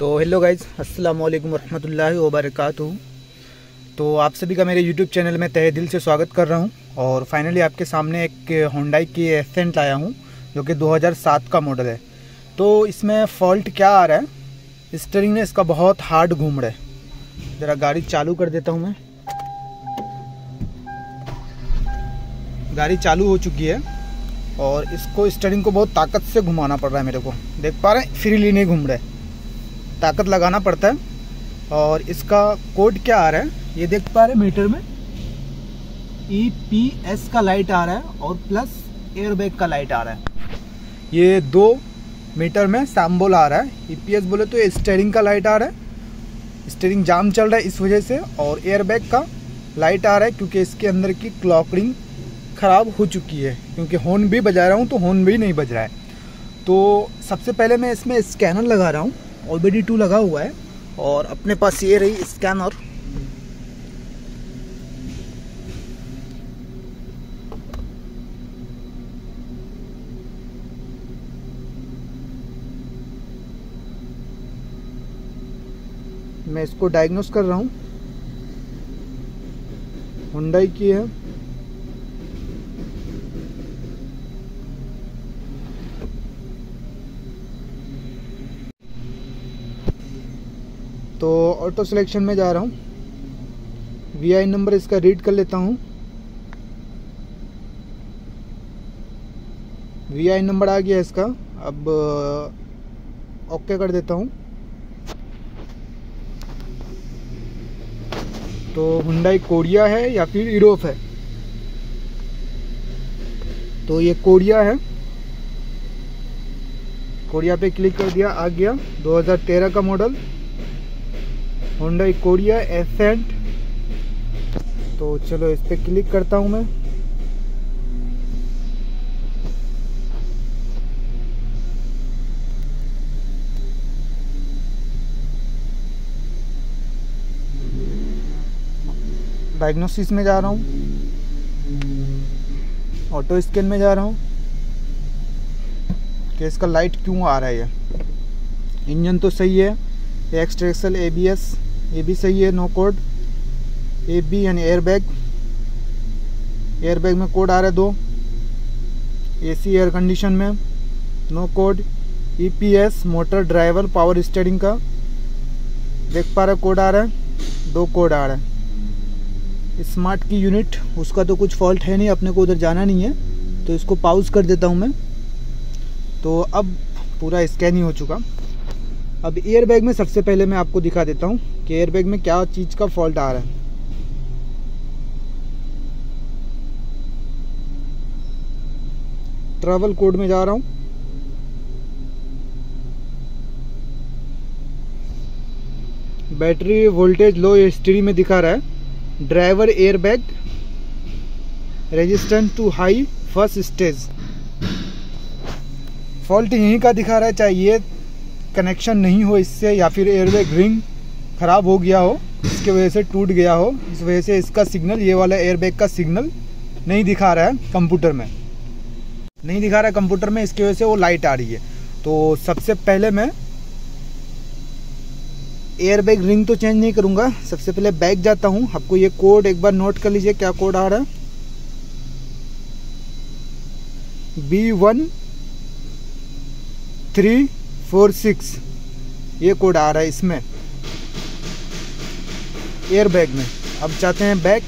तो hello guys अस्सलाम वालेकुम रहमतुल्लाहि व बरकातुहू तो आप सभी का मेरे यूट्यूब चैनल में तहे दिल से स्वागत कर रहा हूँ और फाइनली आपके सामने एक होंडाई की एसेंट लाया हूँ, जो कि 2007 का मॉडल है। तो इसमें फॉल्ट क्या आ रहा है? स्टेरिंग ने इसका बहुत हार्ड घूम रहा है। ज़रा गाड़ी चालू कर देता हूँ मैं। गाड़ी चालू हो चुकी है और इसको स्टेरिंग को बहुत ताकत से घुमाना पड़ रहा है मेरे को। देख पा रहे हैं फ्रीली नहीं घूम रहा है। ताकत लगाना पड़ता है। और इसका कोड क्या आ रहा है? ये देख पा रहे मीटर में। ई पी एस का लाइट आ रहा है और प्लस एयरबैग का लाइट आ रहा है। ये दो मीटर में सैम्बोल आ रहा है। ई पी एस बोले तो स्टेयरिंग का लाइट आ रहा है। स्टेयरिंग जाम चल रहा है इस वजह से और एयरबैग का लाइट आ रहा है क्योंकि इसके अंदर की क्लॉकरिंग ख़राब हो चुकी है। क्योंकि हॉर्न भी बजा रहा हूँ तो हॉर्न भी नहीं बज रहा है। तो सबसे पहले मैं इसमें स्कैनर लगा रहा हूँ। ऑलरेडी टू लगा हुआ है और अपने पास ये रही स्कैनर मैं इसको डायग्नोस कर रहा हूँ। हुंडई की है। तो ऑटो सिलेक्शन में जा रहा हूँ। वी आई नंबर इसका रीड कर लेता हूँ। वी आई नंबर आ गया इसका। अब ओके कर देता हूँ। तो हुंडई कोरिया है या फिर यूरोप है? तो ये कोरिया है। कोरिया पे क्लिक कर दिया, आ गया। 2013 का मॉडल होंडा कोरिया एसेंट तो चलो इस पर क्लिक करता हूँ मैं। डायग्नोसिस में जा रहा हूँ। ऑटो स्कैन में जा रहा हूँ। कि इसका लाइट क्यों आ रहा है इंजन तो सही है। एक्सट्रेक्सल ए बी एस ये भी सही है नो कोड ए बी यानी एयर बैग एयर में कोड आ रहा है दो. एसी एयर कंडीशन में. No code EPS motor driver power steering का. देख पा रहे कोड आ रहा है. दो कोड आ रहा है. स्मार्ट की यूनिट उसका तो कुछ फॉल्ट है नहीं, अपने को उधर जाना नहीं है. तो इसको पाउज कर देता हूँ मैं. तो अब पूरा स्कैन ही हो चुका. अब एयर बैग में सबसे पहले मैं आपको दिखा देता हूँ. कि एयर बैग में क्या चीज़ का फॉल्ट आ रहा है? ट्रैवल कोड में जा रहा हूँ। बैटरी वोल्टेज लो एस में दिखा रहा है। Driver air bag resistant too high, first stage. Fault यहीं का दिखा रहा है, चाहे ये कनेक्शन नहीं हो इससे या फिर एयरबैग रिंग ख़राब हो गया हो, इसके वजह से टूट गया हो, इस वजह से इसका सिग्नल ये वाला एयरबैग का सिग्नल नहीं दिखा रहा है कंप्यूटर में। नहीं दिखा रहा है कंप्यूटर में, इसकी वजह से वो लाइट आ रही है। तो सबसे पहले मैं एयरबैग रिंग तो चेंज नहीं करूँगा। सबसे पहले बैग जाता हूँ। आपको ये कोड एक बार नोट कर लीजिए, क्या कोड आ रहा है? B one three four six ये कोड आ रहा है इसमें। एयर बैग में। अब चाहते हैं बैग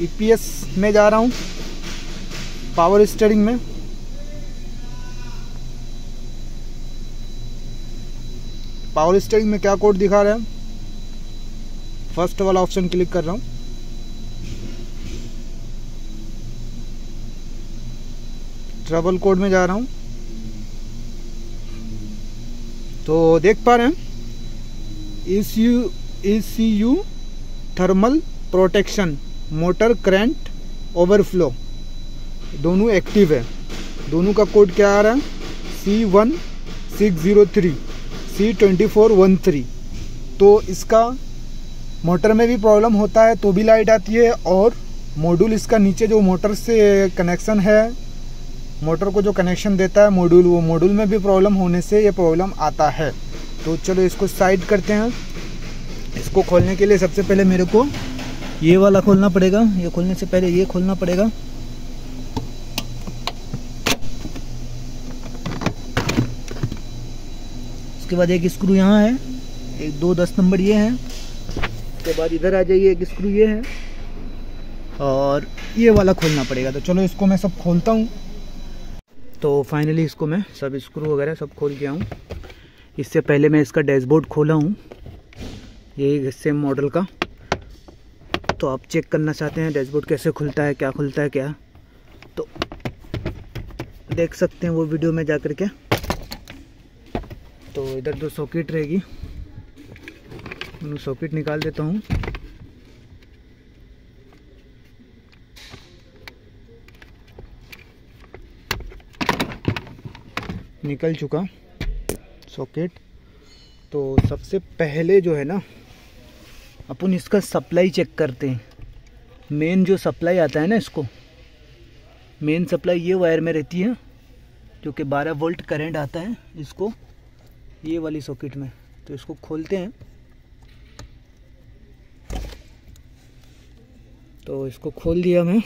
ईपीएस में जा रहा हूँ। पावर स्टेयरिंग में। पावर स्टेयरिंग में क्या कोड दिखा रहा है? फ़र्स्ट वाला ऑप्शन क्लिक कर रहा हूँ। ट्रबल कोड में जा रहा हूँ। तो देख पा रहे हैं। E C U E C U thermal protection, motor current, overflow. दोनों एक्टिव है। दोनों का कोड क्या आ रहा है? C one six zero three C twenty four one three तो इसका मोटर में भी प्रॉब्लम होता है तो भी लाइट आती है और मॉड्यूल इसका नीचे जो मोटर से कनेक्शन है मोटर को जो कनेक्शन देता है मॉड्यूल वो मॉड्यूल में भी प्रॉब्लम होने से ये प्रॉब्लम आता है। तो चलो इसको साइड करते हैं। इसको खोलने के लिए सबसे पहले मेरे को ये वाला खोलना पड़ेगा। ये खोलने से पहले ये खोलना पड़ेगा। उसके बाद एक स्क्रू यहाँ है। एक, दो, दस नंबर ये है। उसके बाद इधर आ जाइए, एक स्क्रू ये है। और ये वाला खोलना पड़ेगा। तो चलो इसको मैं सब खोलता हूँ। तो फाइनली इसको मैं सब स्क्रू वगैरह सब खोल गया हूँ। इससे पहले मैं इसका डैशबोर्ड खोला हूँ। यही सेम मॉडल का। तो आप चेक करना चाहते हैं डैशबोर्ड कैसे खुलता है, क्या खुलता है, क्या? तो देख सकते हैं वो वीडियो में जा कर के। तो इधर दो सॉकेट रहेगी। सॉकेट निकाल देता हूँ। निकल चुका सॉकेट। तो सबसे पहले जो है ना, अपन इसका सप्लाई चेक करते हैं। मेन जो सप्लाई आता है ना इसको, मेन सप्लाई ये वायर में रहती है, जो कि 12 वोल्ट करंट आता है इसको, ये वाली सॉकेट में। तो इसको खोलते हैं। तो इसको खोल दिया मैं।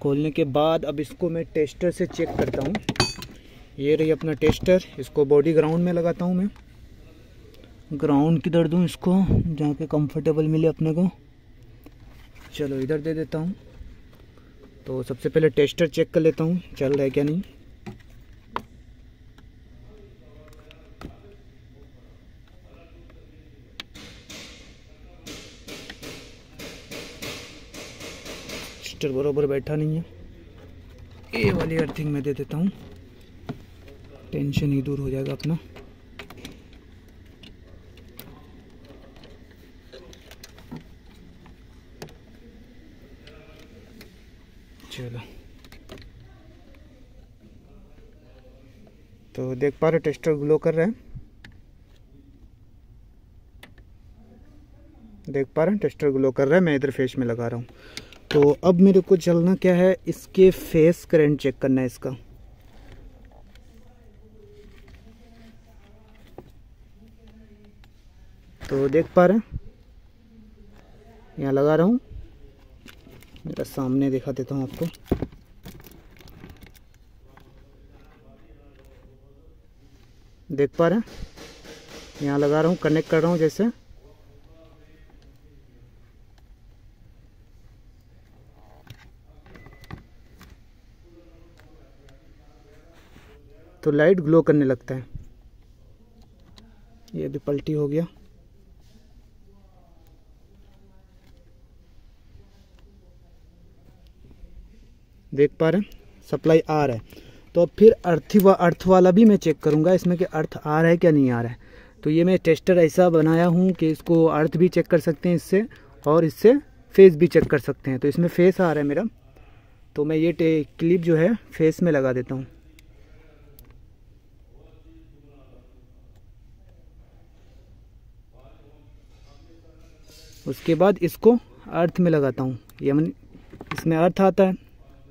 खोलने के बाद अब इसको मैं टेस्टर से चेक करता हूँ। ये रही अपना टेस्टर, इसको बॉडी ग्राउंड में लगाता हूँ मैं। ग्राउंड किधर दूँ इसको, जहाँ पे कंफर्टेबल मिले अपने को। चलो, इधर दे देता हूँ। तो सबसे पहले टेस्टर चेक कर लेता हूँ, चल रहा है क्या नहीं। बरोबर बैठा नहीं है। ये वाली अर्थिंग में दे देता हूँ। टेंशन ही दूर हो जाएगा अपना। चलो। तो देख पा रहे टेस्टर ग्लो कर रहे हैं। देख पा रहे हैं, टेस्टर ग्लो कर रहा है, मैं इधर फेस में लगा रहा हूँ। तो अब मेरे को चलना क्या है, इसके फेस करंट चेक करना है इसका। तो देख पा रहे हैं। यहाँ लगा रहा हूँ। मेरा सामने दिखा देता हूँ आपको। देख पा रहे हैं। यहाँ लगा रहा हूँ कनेक्ट कर रहा हूँ जैसे। तो लाइट ग्लो करने लगता है। ये भी पलटी हो गया। देख पा रहे हैं सप्लाई आ रहा है। तो अब फिर अर्थ व, अर्थ वाला भी मैं चेक करूँगा, इसमें कि अर्थ आ रहा है क्या नहीं आ रहा है। तो ये मैं टेस्टर ऐसा बनाया हूँ कि इसको अर्थ भी चेक कर सकते हैं इससे, और इससे फेस भी चेक कर सकते हैं। तो इसमें फेस आ रहा है मेरा। तो मैं ये क्लिप जो है फेस में लगा देता हूँ। उसके बाद इसको अर्थ में लगाता हूँ। ये इसमें अर्थ आता है।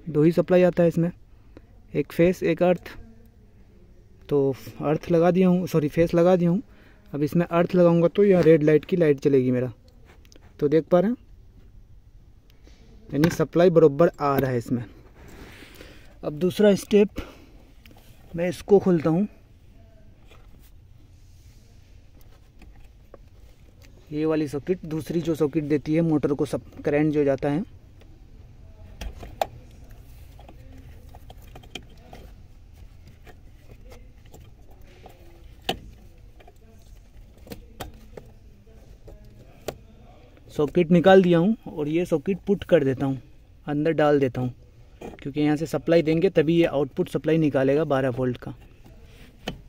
दो ही सप्लाई आता है इसमें। एक फेस एक अर्थ तो अर्थ लगा दिया हूँ सॉरी फेस लगा दिया हूँ। अब इसमें अर्थ लगाऊँगा तो यह रेड लाइट की लाइट चलेगी मेरा। तो देख पा रहे हैं? यानी सप्लाई बरोबर आ रहा है इसमें। अब दूसरा स्टेप मैं इसको खोलता हूँ। ये वाली सॉकेट दूसरी जो सॉकेट देती है मोटर को सब करंट जो जाता है। सॉकेट निकाल दिया हूँ और ये सॉकेट पुट कर देता हूँ, अंदर डाल देता हूँ, क्योंकि यहाँ से सप्लाई देंगे तभी ये आउटपुट सप्लाई निकालेगा 12 वोल्ट का।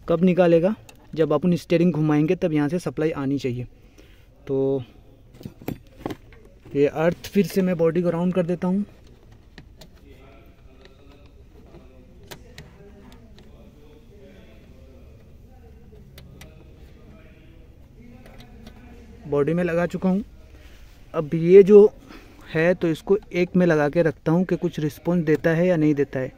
कब निकालेगा? जब अपन स्टेयरिंग घुमाएँगे तब यहाँ से सप्लाई आनी चाहिए। तो ये अर्थ फिर से मैं बॉडी को राउंड कर देता हूँ। बॉडी में लगा चुका हूँ। अब ये जो है तो इसको एक में लगा के रखता हूँ कि कुछ रिस्पॉन्स देता है या नहीं देता है।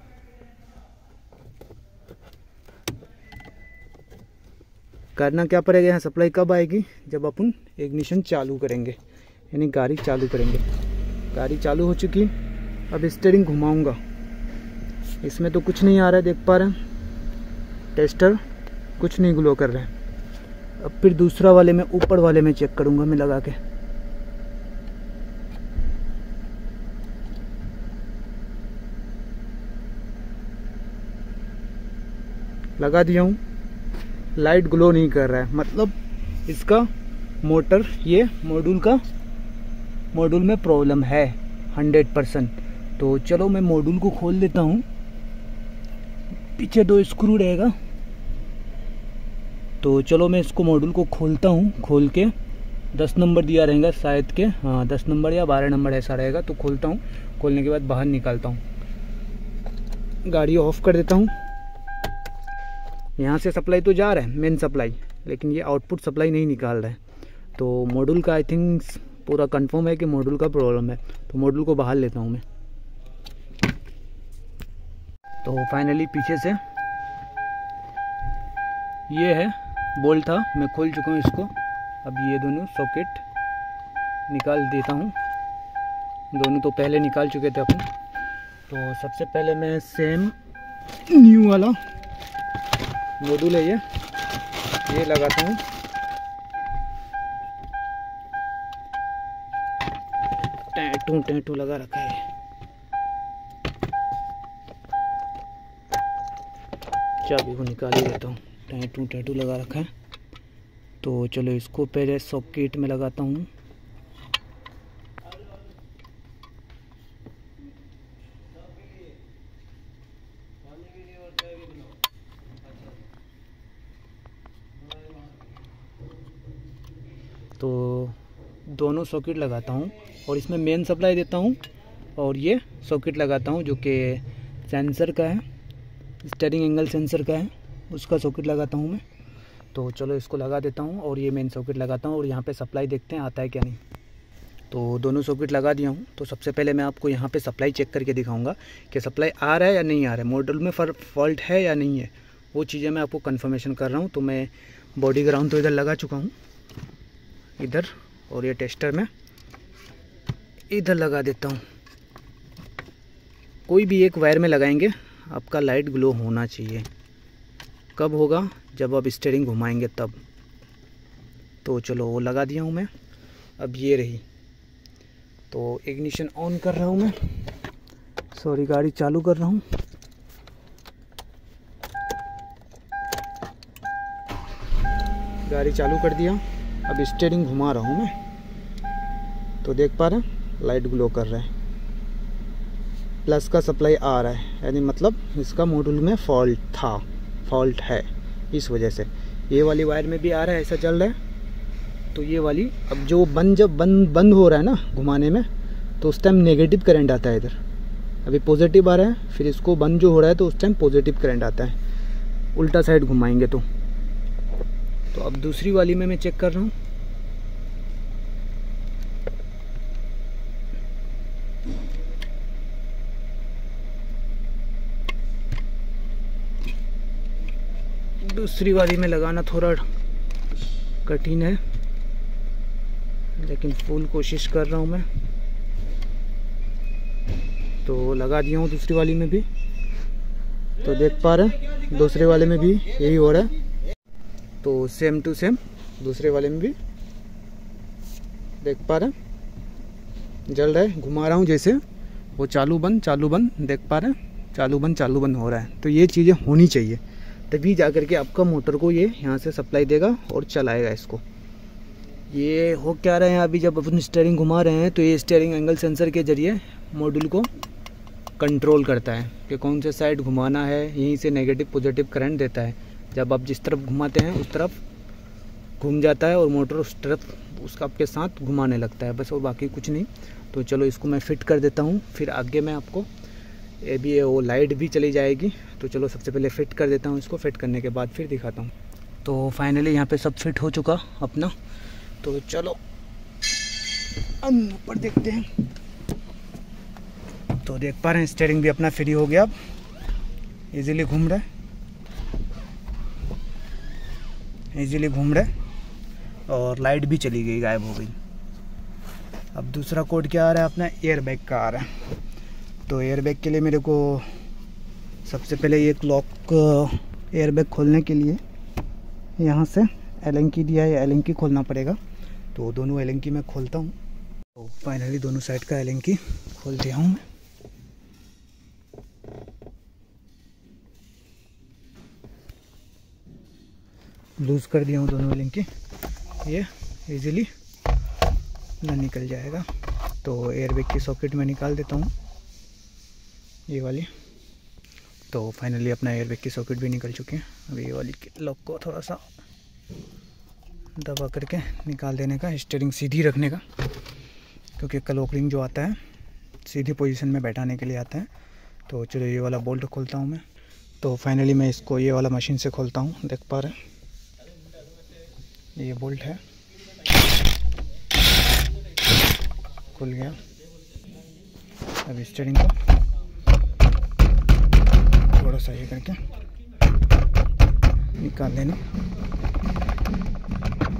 करना क्या पड़ेगा? यहाँ सप्लाई कब आएगी? जब अपन इग्निशन चालू करेंगे। यानी गाड़ी चालू करेंगे। गाड़ी चालू हो चुकी। अब स्टेयरिंग घुमाऊँगा। इसमें तो कुछ नहीं आ रहा है, देख पा रहे हैं। टेस्टर कुछ नहीं ग्लो कर रहे हैं। अब फिर दूसरा वाले में, ऊपर वाले में चेक करूँगा मैं लगा के। लगा दिया हूँ। लाइट ग्लो नहीं कर रहा है। मतलब इसका मोटर ये मॉड्यूल का मॉड्यूल में प्रॉब्लम है हंड्रेड परसेंट तो चलो मैं मॉड्यूल को खोल देता हूँ। पीछे दो स्क्रू रहेगा। तो चलो मैं इसको मॉड्यूल को खोलता हूँ। खोल के दस नंबर दिया रहेगा शायद के। हाँ दस नंबर या बारह नंबर ऐसा रहेगा। तो खोलता हूँ। खोलने के बाद बाहर निकालता हूँ। गाड़ी ऑफ़ कर देता हूँ। यहाँ से सप्लाई तो जा रहा है मेन सप्लाई लेकिन ये आउटपुट सप्लाई नहीं निकाल रहा है। तो मॉड्यूल का आई थिंक पूरा कंफर्म है कि मॉड्यूल का प्रॉब्लम है। तो मॉड्यूल को बाहर लेता हूँ मैं। तो फाइनली पीछे से ये है बोल था, मैं खोल चुका हूँ इसको। अब ये दोनों सॉकेट निकाल देता हूँ। दोनों तो पहले निकाल चुके थे अपन। तो सबसे पहले मैं सेम न्यू वाला मॉड्यूल है ये। ये लगाता हूँ। टैटू टैटू लगा रखा है। चाबी को निकाल ही देता हूँ। टैटू टैटू लगा रखा है। तो चलो इसको पहले सॉकेट में लगाता हूँ तो दोनों सॉकेट लगाता हूँ और इसमें मेन सप्लाई देता हूँ और ये सॉकेट लगाता हूँ जो कि सेंसर का है स्टेरिंग एंगल सेंसर का है, उसका सॉकेट लगाता हूँ मैं। तो चलो इसको लगा देता हूँ और ये मेन सॉकेट लगाता हूँ और यहाँ पे सप्लाई देखते हैं आता है क्या नहीं। तो दोनों सॉकेट लगा दिया हूँ। तो सबसे पहले मैं आपको यहाँ पे सप्लाई चेक करके दिखाऊँगा कि सप्लाई आ रहा है या नहीं आ रहा है। मॉडल में फॉल्ट है या नहीं है, वो चीज़ें मैं आपको कन्फर्मेशन कर रहा हूँ। तो मैं बॉडी ग्राउंड तो इधर लगा चुका हूँ। इधर और ये टेस्टर में इधर लगा देता हूँ। कोई भी एक वायर में लगाएँगे, आपका लाइट ग्लो होना चाहिए। कब होगा? जब आप स्टेयरिंग घुमाएँगे तब। तो चलो, वो लगा दिया हूँ मैं। अब ये रही। तो इग्निशन ऑन कर रहा हूँ मैं। सॉरी गाड़ी चालू कर रहा हूँ। गाड़ी चालू कर दिया। अब स्टेयरिंग घुमा रहा हूँ मैं। तो देख पा रहे हैं लाइट ग्लो कर रहा है। प्लस का सप्लाई आ रहा है, यानी मतलब इसका मॉड्यूल में फॉल्ट था फॉल्ट है, इस वजह से। ये वाली वायर में भी आ रहा है, ऐसा चल रहा है। तो ये वाली, अब जो बंद, जब बंद बंद हो रहा है ना, घुमाने में तो उस टाइम नेगेटिव करंट आता है इधर। अभी पॉजिटिव आ रहा है, फिर इसको बंद जो हो रहा है तो उस टाइम पॉजिटिव करंट आता है। उल्टा साइड घुमाएँगे तो। तो अब दूसरी वाली में मैं चेक कर रहा हूँ। दूसरी वाली में लगाना थोड़ा कठिन है, लेकिन फुल कोशिश कर रहा हूँ मैं। तो लगा दिया हूँ दूसरी वाली में भी। तो देख पा रहे हैं, दूसरे वाले में भी यही हो रहा है। तो सेम टू सेम दूसरे वाले में भी देख पा रहे जल रहा है, घुमा रहा हूँ जैसे। वो चालू बंद चालू बंद, देख पा रहे चालू बंद चालू बंद हो रहा है। तो ये चीज़ें होनी चाहिए। तभी जा कर के आपका मोटर को ये यहाँ से सप्लाई देगा और चलाएगा इसको। ये हो क्या रहे हैं अभी जब अपन स्टेयरिंग घुमा रहे हैं तो ये स्टेयरिंग एंगल सेंसर के ज़रिए मॉड्यूल को कंट्रोल करता है कि कौन से साइड घुमाना है, यहीं से नेगेटिव पॉजिटिव करंट देता है। जब आप जिस तरफ़ घुमाते हैं, उस तरफ़ घूम जाता है और मोटर उस तरफ़ उसका आपके साथ घुमाने लगता है। बस और बाकी कुछ नहीं। तो चलो इसको मैं फ़िट कर देता हूँ। फिर आगे मैं आपको ये भी वो लाइट भी चली जाएगी। तो चलो सबसे पहले फ़िट कर देता हूँ इसको। फिट करने के बाद फिर दिखाता हूँ। तो फाइनली यहाँ पे सब फिट हो चुका अपना। तो चलो ऊपर देखते हैं। तो देख पा रहे हैं स्टेयरिंग भी अपना फ्री हो गया। अब इजीली घूम रहा है। इजीली घूम रहे और लाइट भी चली गई, गायब हो गई। अब दूसरा कोड क्या आ रहा है? अपना एयर बैग का आ रहा है। तो एयर बैग के लिए मेरे को सबसे पहले ये क्लॉक एयर बैग खोलने के लिए यहाँ से एलेंकी दिया है एलेंकी खोलना पड़ेगा। तो दोनों एलेंकी मैं खोलता हूँ। तो फाइनली दोनों साइड का एलेंकी खोल दिया हूँ मैं। लूज़ कर दिया हूँ दोनों एलेंकी ये इजीली ना निकल जाएगा। तो एयरबैग की सॉकेट में निकाल देता हूँ। ये वाली। तो फाइनली अपना एयरबैग की सॉकेट भी निकल चुके हैं। अभी ये वाली लॉक को थोड़ा सा दबा करके निकाल देने का स्टेयरिंग सीधी रखने का। क्योंकि क्लॉक रिंग जो आता है, सीधी पोजीशन में बैठाने के लिए आता है। तो चलो ये वाला बोल्ट खोलता हूँ मैं। तो फाइनली मैं इसको ये वाला मशीन से खोलता हूँ। देख पा रहे ये बोल्ट है। खुल गया। अब स्टेयरिंग को थोड़ा सा ये करके निकाल देना।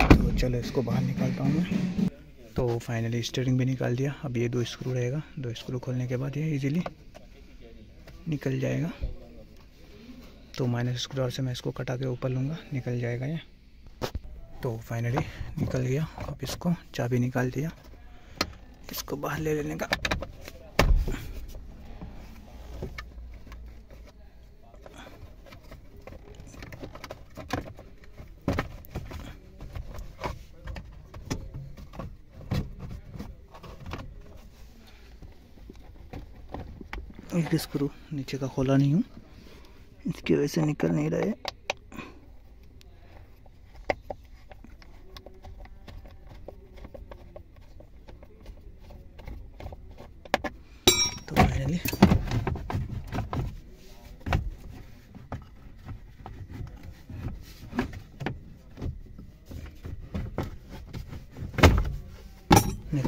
तो चलो इसको बाहर निकालता हूँ मैं। तो फाइनली स्टेयरिंग भी निकाल दिया। अब ये दो स्क्रू रहेगा। दो स्क्रू खोलने के बाद ये इजीली निकल जाएगा। तो माइनस स्क्रू से मैं इसको कटा के ऊपर लूँगा। निकल जाएगा ये। तो फाइनली निकल गया। अब इसको चाबी निकाल दिया। इसको बाहर ले लेने का। एक स्क्रू नीचे का खोला नहीं हूँ। इसकी वजह से निकल नहीं रहे तो फाइनली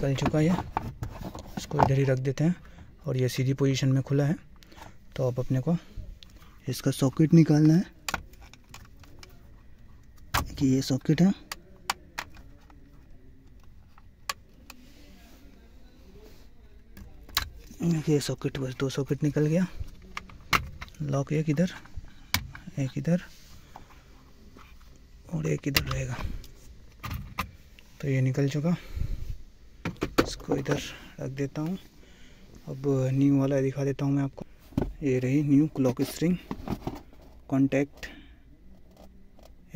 निकल चुका है इसको इधर ही रख देते हैं और ये सीधी पोजीशन में खुला है। तो अब अपने को इसका सॉकेट निकालना है। कि ये सॉकेट है। ये सॉकेट बस दो सॉकेट निकल गया। लॉक एक इधर एक इधर और एक इधर रहेगा। तो ये निकल चुका। इसको इधर रख देता हूँ। अब न्यू वाला दिखा देता हूँ मैं आपको। ये रही new clock spring contact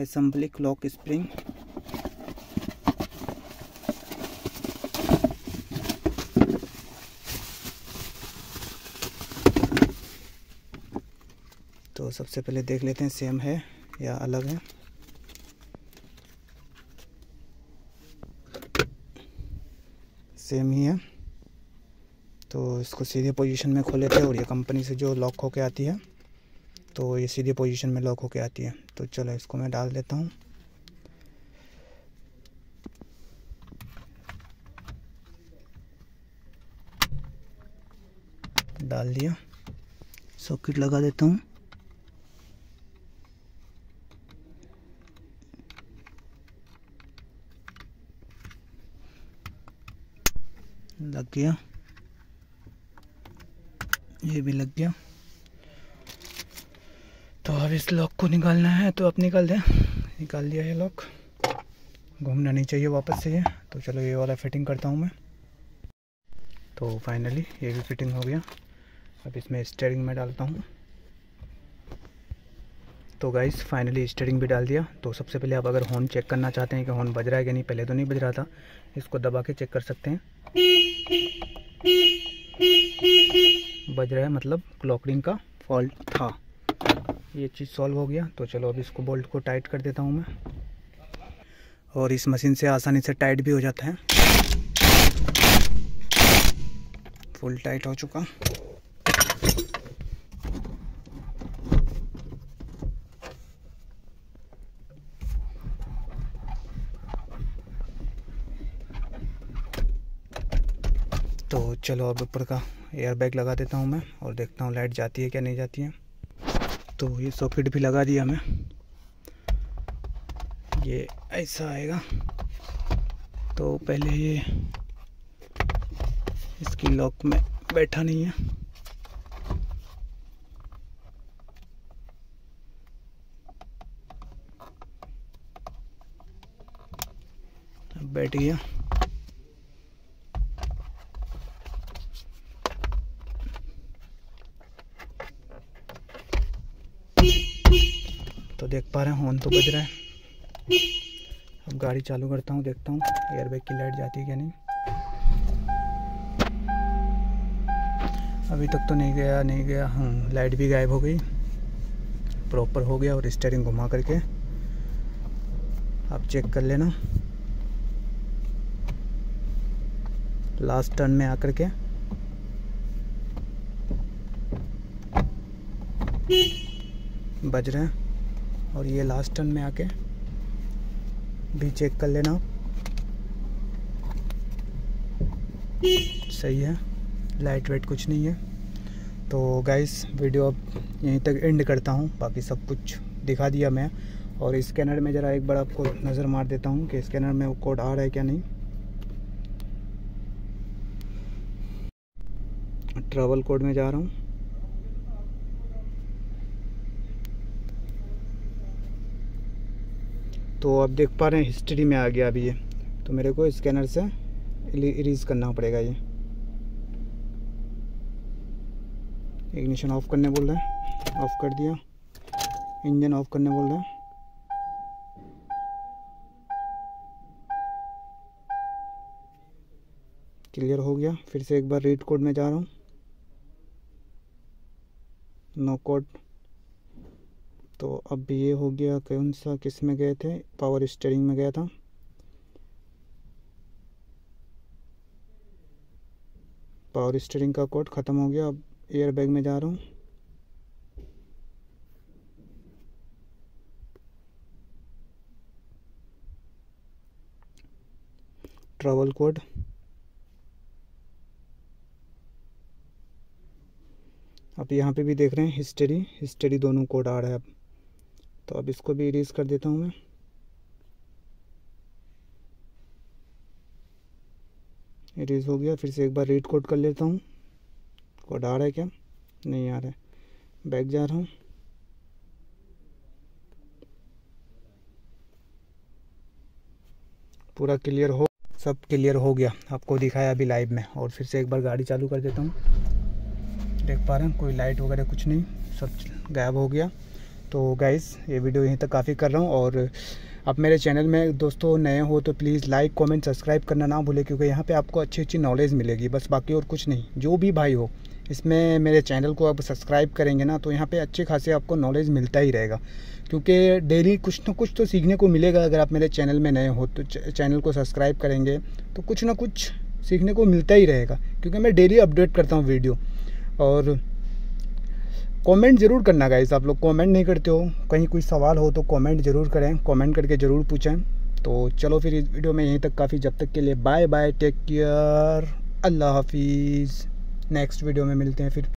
assembly clock spring तो सबसे पहले देख लेते हैं सेम है या अलग है। सेम ही है। तो इसको सीधे पोजीशन में खोले थे और ये कंपनी से जो लॉक होके आती है तो ये सीधे पोजीशन में लॉक होके आती है। तो चलो इसको मैं डाल देता हूँ। डाल दिया। सॉकेट लगा देता हूँ। लग गया। ये भी लग गया। तो अब इस लॉक को निकालना है तो अब निकाल दें। निकाल दिया ये लॉक घूमना नहीं चाहिए वापस से ये। तो चलो ये वाला फिटिंग करता हूँ मैं। तो फाइनली ये भी फिटिंग हो गया। अब इसमें स्टेयरिंग में डालता हूँ। तो गाइस फाइनली स्टेयरिंग भी डाल दिया। तो सबसे पहले आप अगर हॉर्न चेक करना चाहते हैं कि हॉर्न बज रहा है कि नहीं, पहले तो नहीं बज रहा था। इसको दबा के चेक कर सकते हैं। बज रहा है मतलब क्लॉक रिंग का फॉल्ट था। ये चीज़ सॉल्व हो गया तो चलो अब इसको बोल्ट को टाइट कर देता हूँ मैं। और इस मशीन से आसानी से टाइट भी हो जाता है। फुल टाइट हो चुका। चलो अब ऊपर का एयर बैग लगा देता हूँ मैं और देखता हूँ लाइट जाती है क्या नहीं जाती है। तो ये सॉकेट भी लगा दिया मैं ये ऐसा आएगा। तो पहले ये इसकी लॉक में बैठा नहीं है। बैठ गया। देख पा रहे हैं हॉर्न तो बज रहा है। अब गाड़ी चालू करता हूँ, देखता हूँ एयरबैग की लाइट जाती है क्या नहीं। अभी तक तो नहीं गया नहीं गया। हाँ लाइट भी गायब हो गई। प्रॉपर हो गया और स्टेयरिंग घुमा करके। आप चेक कर लेना। लास्ट टर्न में आकर के। बज रहे हैं। और ये लास्ट टर्न में आके भी चेक कर लेना। सही है। लाइट वेट कुछ नहीं है। तो गाइस वीडियो अब यहीं तक एंड करता हूँ। बाकी सब कुछ दिखा दिया मैं। और स्कैनर में ज़रा एक बार आपको नज़र मार देता हूँ कि स्कैनर में वो कोड आ रहा है क्या नहीं। ट्रैवल कोड में जा रहा हूँ। तो आप देख पा रहे हैं हिस्ट्री में आ गया अभी ये। तो मेरे को स्कैनर से इरीज करना पड़ेगा ये। इग्निशन ऑफ़ करने बोल रहे है। ऑफ़ कर दिया। इंजन ऑफ़ करने बोल रहे है। क्लियर हो गया। फिर से एक बार रीड कोड में जा रहा हूँ। नो कोड तो अब ये हो गया कौन सा, किसमें गए थे? पावर स्टेयरिंग में गया था। पावर स्टेयरिंग का कोड ख़त्म हो गया, अब एयर बैग में जा रहा हूँ। ट्रैवल कोड अब यहाँ पे भी देख रहे हैं हिस्ट्री हिस्ट्री दोनों कोड आ रहा है अब। तो अब इसको भी इरेज कर देता हूँ मैं। इरेज हो गया, फिर से एक बार रीड कोड कर लेता हूँ। कोड आ रहा है क्या? नहीं आ रहा है। बैक जा रहा हूँ। पूरा क्लियर हो, सब क्लियर हो गया। आपको दिखाया अभी लाइव में। और फिर से एक बार गाड़ी चालू कर देता हूँ। देख पा रहे हैं, कोई लाइट वगैरह कुछ नहीं, सब गायब हो गया। तो गाइज़ ये वीडियो यहीं तक काफ़ी कर रहा हूँ और आप मेरे चैनल में दोस्तों नए हो तो प्लीज़ लाइक कमेंट सब्सक्राइब करना ना भूलें क्योंकि यहाँ पे आपको अच्छी अच्छी नॉलेज मिलेगी। बस बाकी और कुछ नहीं। जो भी भाई हो, इसमें मेरे चैनल को आप सब्सक्राइब करेंगे ना तो यहाँ पे अच्छे खासे आपको नॉलेज मिलता ही रहेगा। क्योंकि डेली कुछ ना कुछ तो सीखने को मिलेगा अगर आप मेरे चैनल में नए हो तो चैनल को सब्सक्राइब करेंगे तो कुछ ना कुछ सीखने को मिलता ही रहेगा। क्योंकि मैं डेली अपडेट करता हूँ वीडियो और कमेंट ज़रूर करना गाइस आप लोग कमेंट नहीं करते हो, कहीं कोई सवाल हो तो कमेंट ज़रूर करें, कमेंट करके ज़रूर पूछें। तो चलो फिर इस वीडियो में यहीं तक काफ़ी, जब तक के लिए बाय बाय टेक केयर अल्लाह हाफिज़। नेक्स्ट वीडियो में मिलते हैं फिर।